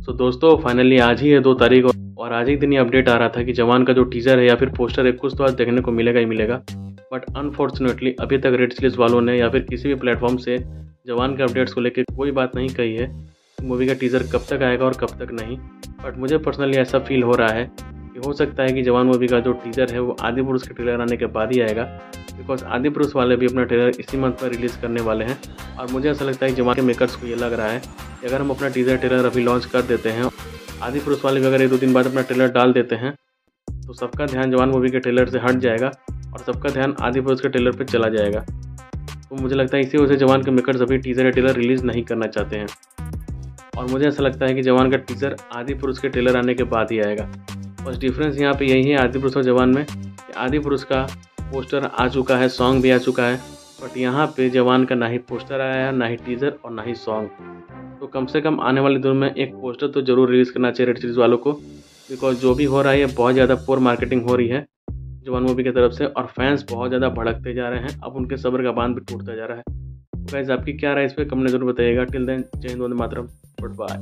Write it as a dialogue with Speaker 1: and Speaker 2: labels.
Speaker 1: सो दोस्तों फाइनली आज ही है दो तारीख और आज ही दिन ये अपडेट आ रहा था कि जवान का जो टीजर है या फिर पोस्टर है, कुछ तो आज देखने को मिलेगा ही मिलेगा। बट अनफॉर्चुनेटली अभी तक रेड सीरीज़ वालों ने या फिर किसी भी प्लेटफॉर्म से जवान के अपडेट्स को लेकर कोई बात नहीं कही है मूवी का टीज़र कब तक आएगा और कब तक नहीं। बट मुझे पर्सनली ऐसा फील हो रहा है कि हो सकता है कि जवान मूवी का जो टीज़र है, वो आदि पुरुष के ट्रेलर आने के बाद ही आएगा। बिकॉज़ आदि पुरुष वाले भी अपना ट्रेलर इसी मंथ में रिलीज़ करने वाले हैं। और मुझे ऐसा लगता है कि जवान के मेकर्स को ये लग रहा है कि अगर हम अपना टीज़र ट्रेलर अभी लॉन्च कर देते हैं आदि पुरुष वाले भी अगर एक दो दिन बाद अपना ट्रेलर डाल देते हैं तो सबका ध्यान जवान मूवी के ट्रेलर से हट जाएगा और सबका ध्यान आदि पुरुष के ट्रेलर पर चला जाएगा। तो मुझे लगता है इसी वजह से जवान के मेकर्स अभी टीज़र या ट्रेलर रिलीज़ नहीं करना चाहते हैं। और मुझे ऐसा लगता है कि जवान का टीज़र आदि पुरुष के ट्रेलर आने के बाद ही आएगा। बस डिफरेंस यहाँ पे यही है आदि पुरुष और जवान में कि आदि पुरुष का पोस्टर आ चुका है सॉन्ग भी आ चुका है बट यहाँ पे जवान का ना ही पोस्टर आया है, ना ही टीज़र और ना ही सॉन्ग तो कम से कम आने वाले दिनों में एक पोस्टर तो ज़रूर रिलीज़ करना चाहिए रेड सीरीज़ वालों को बिकॉज़ जो भी हो रहा है बहुत ज़्यादा पोर मार्केटिंग हो रही है जवान मूवी की तरफ़ से, और फैंस बहुत ज़्यादा भड़कते जा रहे हैं, अब उनके सब्र का बाँध भी टूटता जा रहा है। तो आपकी क्या राय इस पर कम ज़रूर बताइएगा। टिल देन जय हिंद मातरम गुड बाय